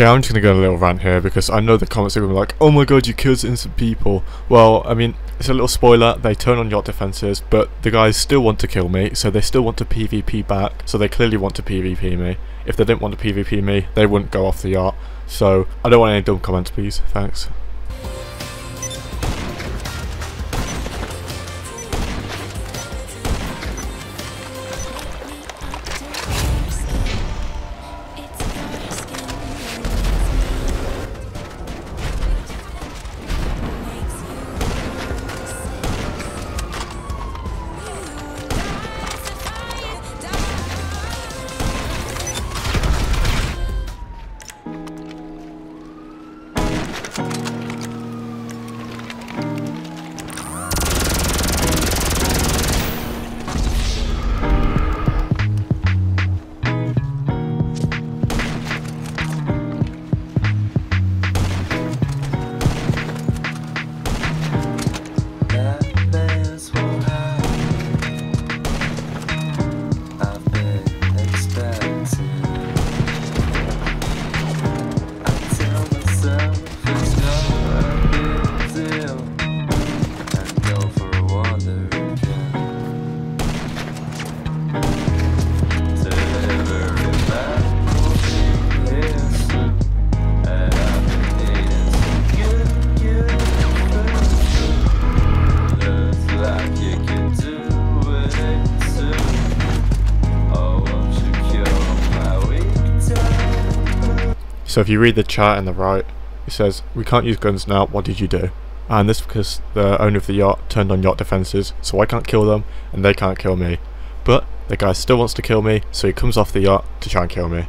Okay, I'm just gonna go on a little rant here because I know the comments are gonna be like, "Oh my god, you killed innocent people." Well, I mean, it's a little spoiler. They turn on yacht defenses, but the guys still want to kill me, so they still want to PvP back. So they clearly want to PvP me. If they didn't want to PvP me, they wouldn't go off the yacht. So I don't want any dumb comments, please. Thanks. So if you read the chat on the right, it says, "We can't use guns now. What did you do?" And this because the owner of the yacht turned on yacht defenses, so I can't kill them and they can't kill me. But the guy still wants to kill me, so he comes off the yacht to try and kill me.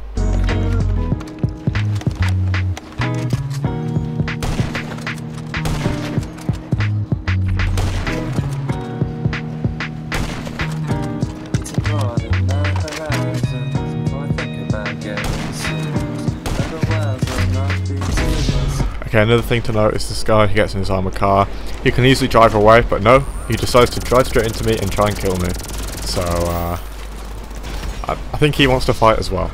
Okay, another thing to note is this guy, he gets in his armored car. He can easily drive away, but no, he decides to drive straight into me and try and kill me. So, uh, I, I think he wants to fight as well.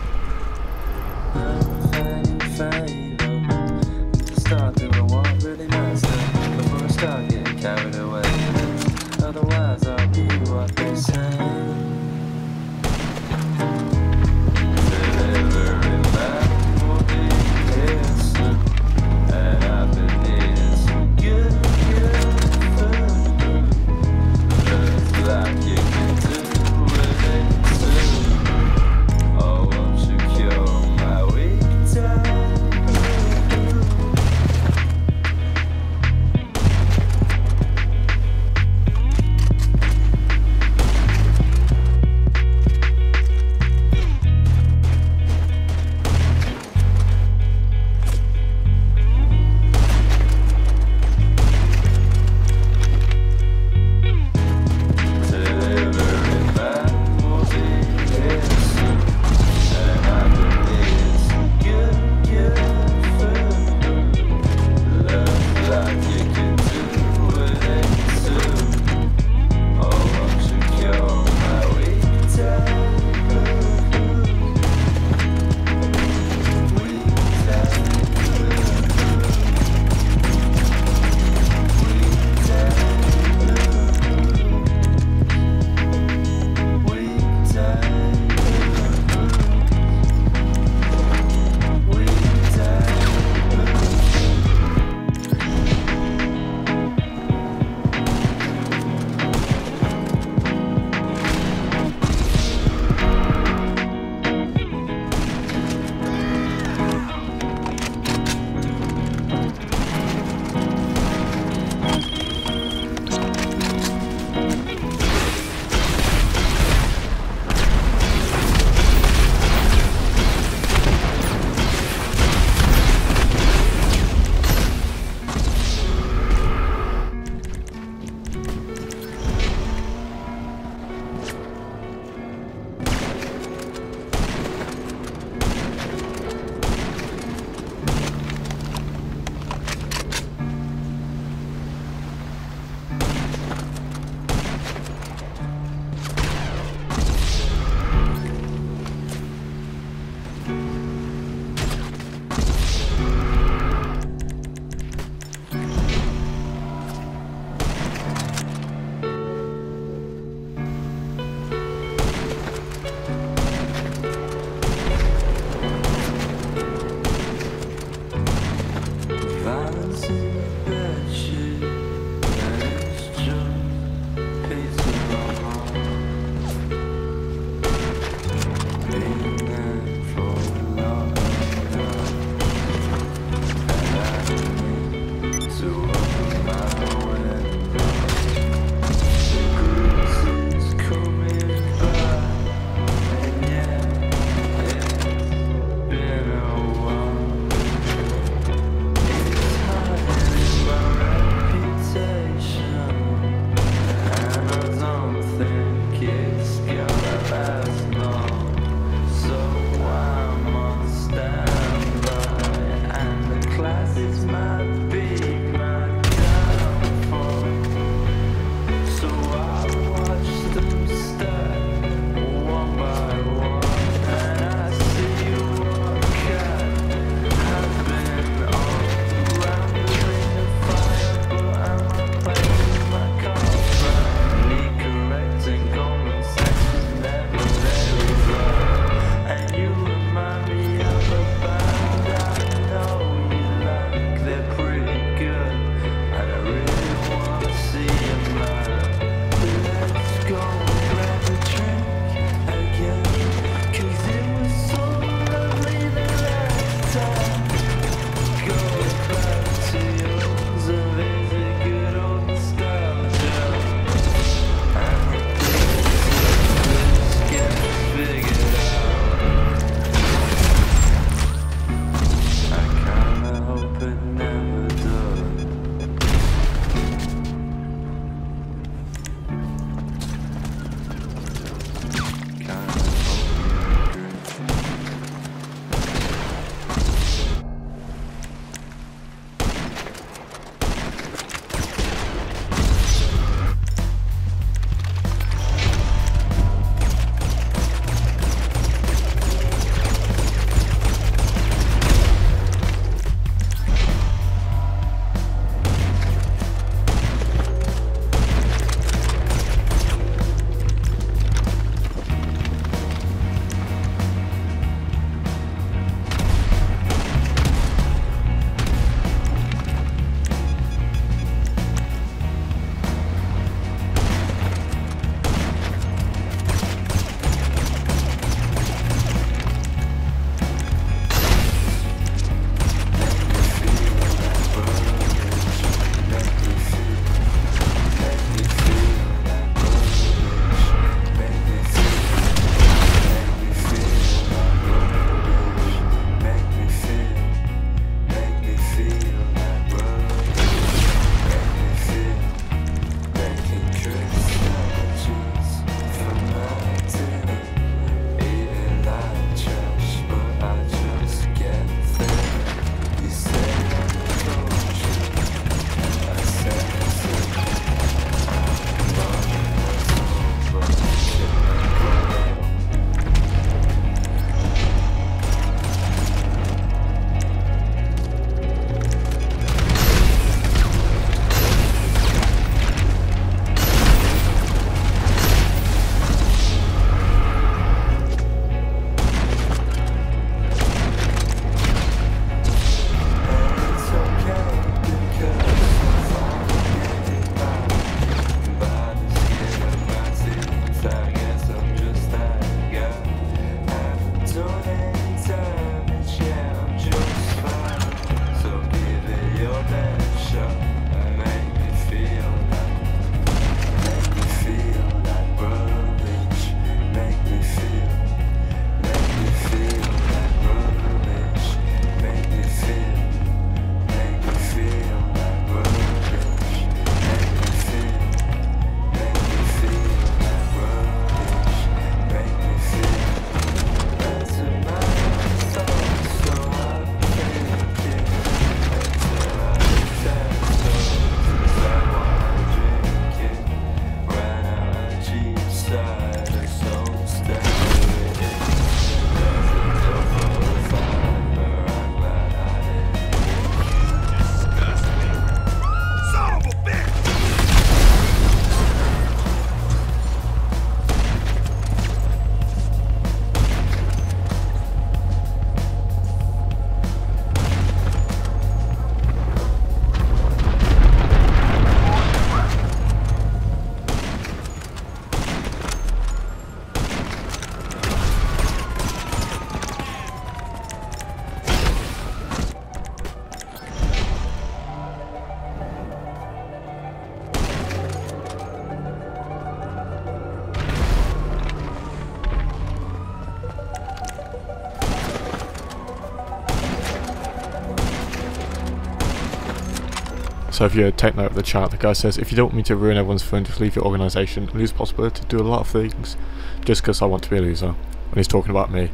So if you take note of the chat, the guy says, if you don't want me to ruin everyone's fun, just leave your organisation lose possibility to do a lot of things just because I want to be a loser. And he's talking about me.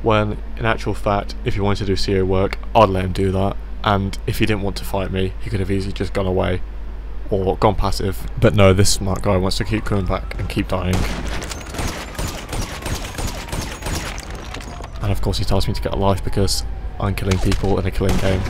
When, in actual fact, if he wanted to do CEO work, I'd let him do that. And if he didn't want to fight me, he could have easily just gone away or gone passive. But no, this smart guy wants to keep coming back and keep dying. And of course he tells me to get a life because I'm killing people in a killing game.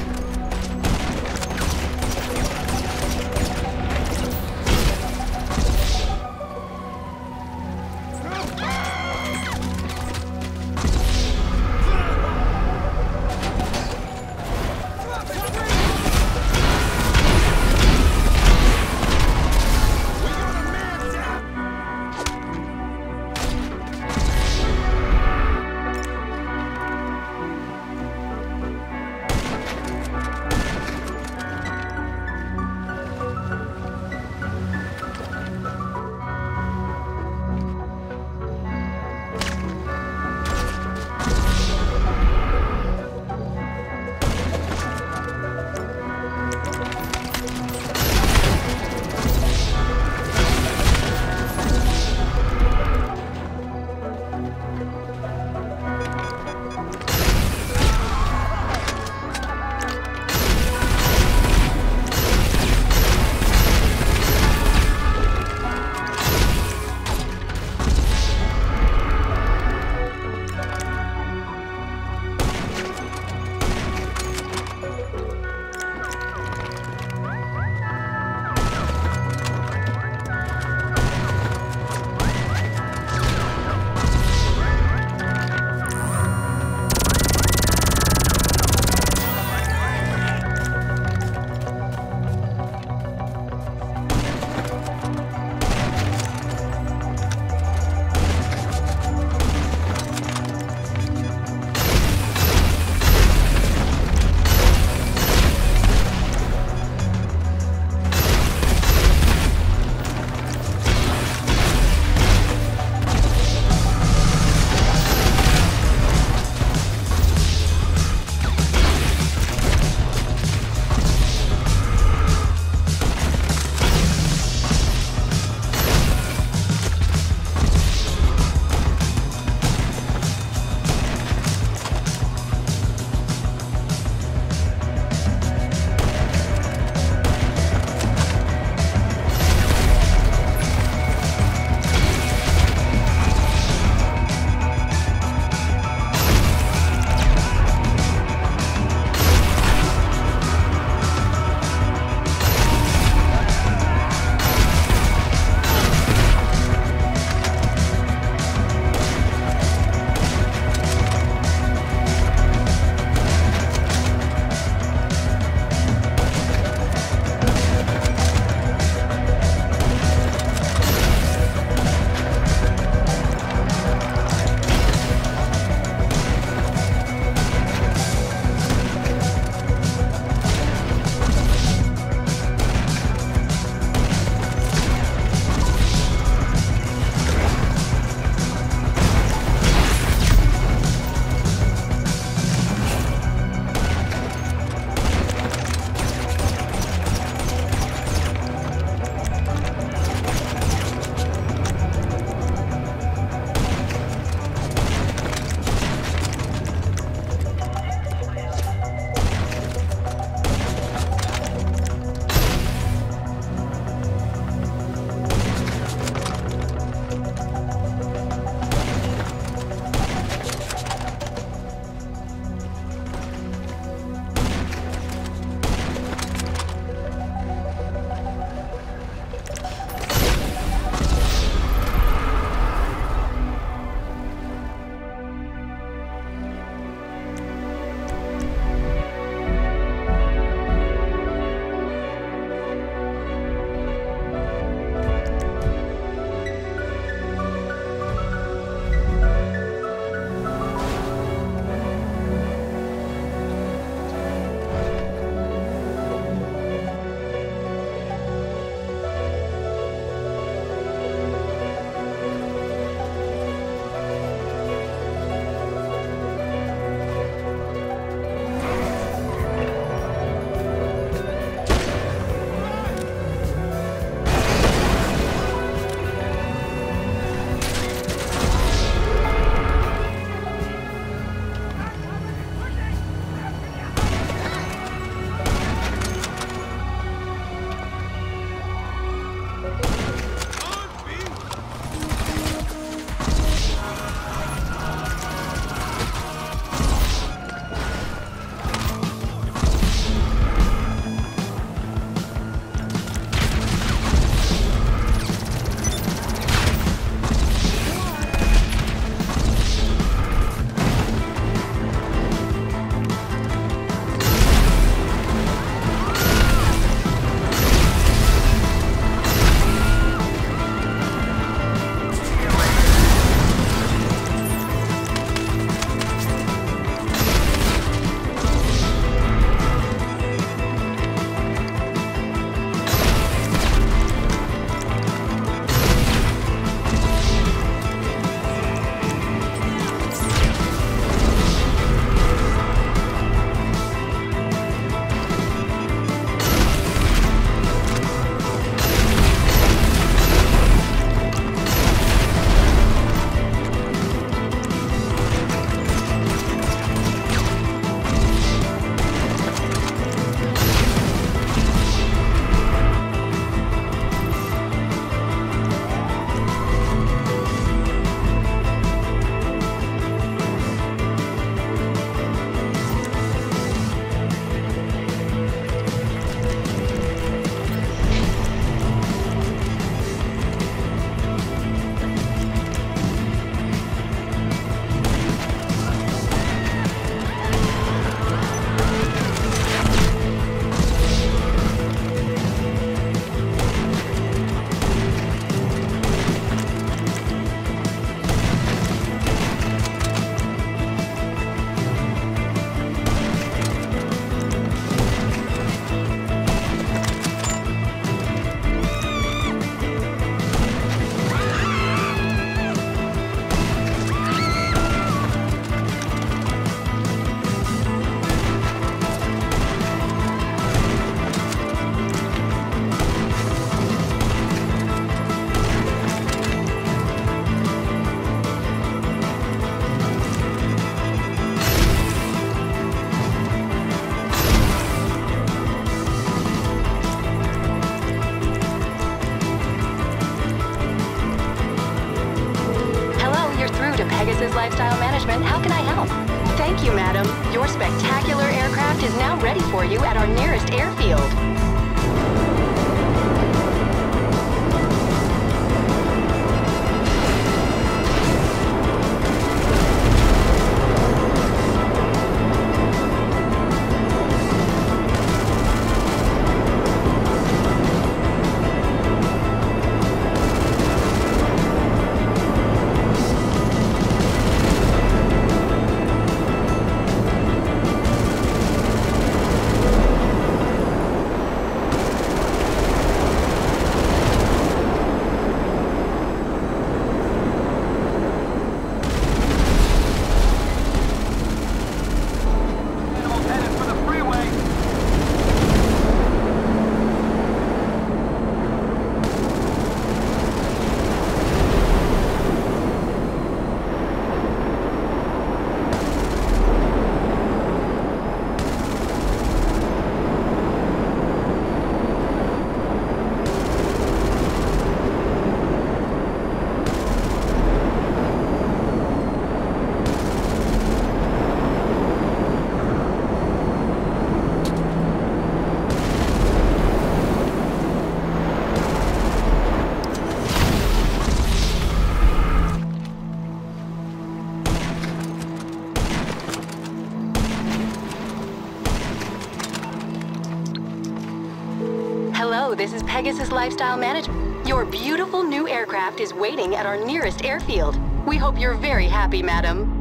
This is Pegasus Lifestyle Management. Your beautiful new aircraft is waiting at our nearest airfield. We hope you're very happy, madam.